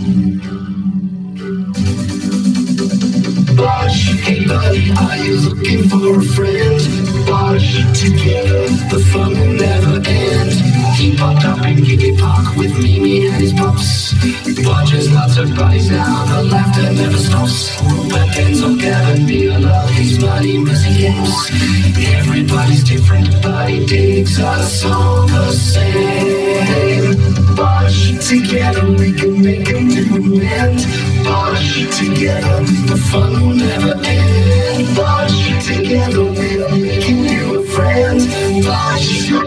Boj, hey buddy, are you looking for a friend? Boj, together the fun will never end. He popped up in Giggly Park with Mimi and his pops. Boj has lots of buddies now, the laughter never stops. But Denzel on Gavin Biola, his money missing games. Everybody's different, buddy digs us all the same. Boj, together we can make a together, the fun will never end. Boj, together we're making new friends. Boj, you're